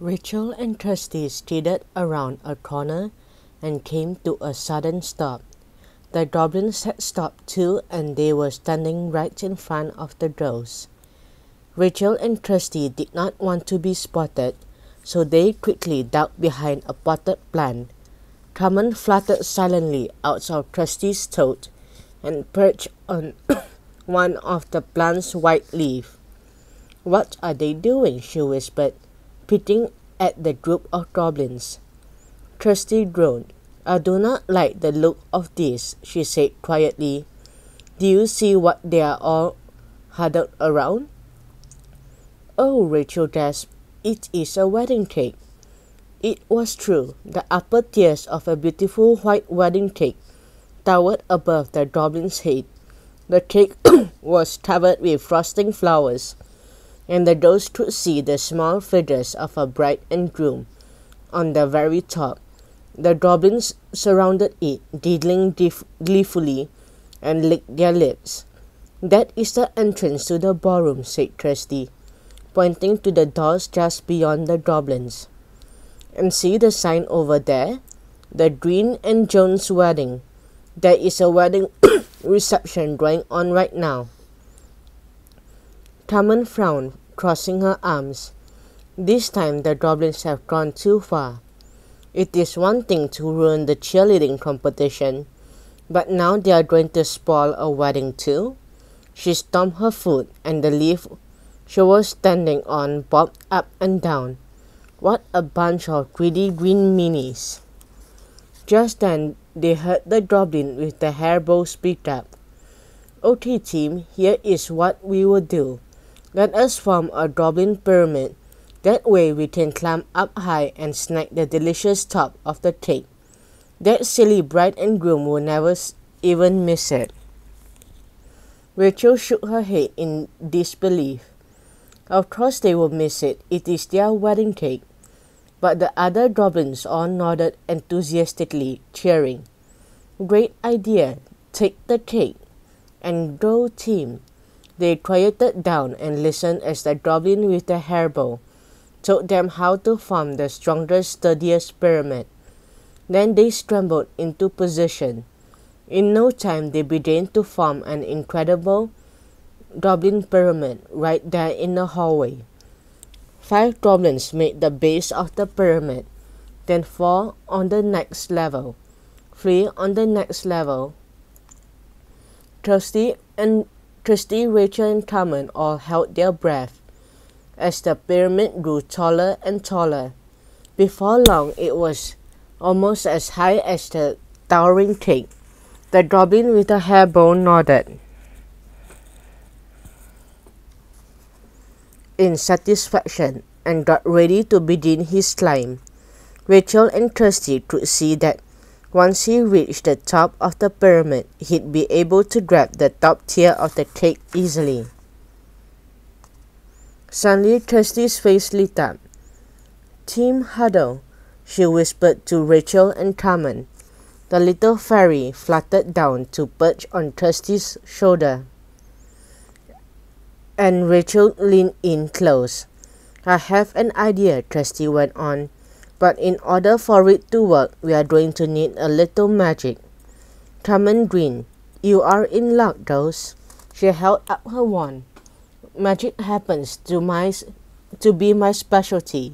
Rachel and Kirsty skidded around a corner and came to a sudden stop. The goblins had stopped too and they were standing right in front of the doors. Rachel and Kirsty did not want to be spotted, so they quickly ducked behind a potted plant. Carmen fluttered silently out of Kirsty's throat and perched on one of the plant's white leaves. What are they doing? she whispered peering at the group of goblins. Kirsty groaned. I do not like the look of this, she said quietly. Do you see what they are all huddled around? Oh, Rachel gasped. It is a wedding cake. It was true. The upper tiers of a beautiful white wedding cake towered above the goblin's head. The cake was covered with frosting flowers and the girls could see the small figures of a bride and groom on the very top. The goblins surrounded it, giggling gleefully, and licked their lips. That is the entrance to the ballroom, said Kirsty, pointing to the doors just beyond the goblins. And see the sign over there? The Green and Jones wedding. There is a wedding reception going on right now. Carmen frowned, crossing her arms. This time the goblins have gone too far. It is one thing to ruin the cheerleading competition, but now they are going to spoil a wedding too? She stomped her foot, and the leaf she was standing on bobbed up and down. What a bunch of greedy green meanies! Just then they heard the goblin with the hairbow speak up. Okay, team, here is what we will do. Let us form a goblin pyramid. That way we can climb up high and snack the delicious top of the cake. That silly bride and groom will never even miss it. Rachel shook her head in disbelief. Of course they will miss it. It is their wedding cake. But the other goblins all nodded enthusiastically, cheering. Great idea. Take the cake. And go team. They quieted down and listened as the goblin with the hairbow taught them how to form the strongest, sturdiest pyramid. Then they scrambled into position. In no time, they began to form an incredible goblin pyramid right there in the hallway. Five goblins made the base of the pyramid, then four on the next level, three on the next level. Kirsty and Kirsty, Rachel, and Carmen all held their breath as the pyramid grew taller and taller. Before long, it was almost as high as the towering cake. The goblin with the hair bow nodded in satisfaction and got ready to begin his climb. Rachel and Trusty could see that once he reached the top of the pyramid, he'd be able to grab the top tier of the cake easily. Suddenly, Kirsty's face lit up. Team Huddle, she whispered to Rachel and Carmen. The little fairy fluttered down to perch on Kirsty's shoulder. And Rachel leaned in close. I have an idea, Kirsty went on. But in order for it to work, we are going to need a little magic. Carmen green. You are in luck, Rose. She held up her wand. Magic happens to my to be my specialty.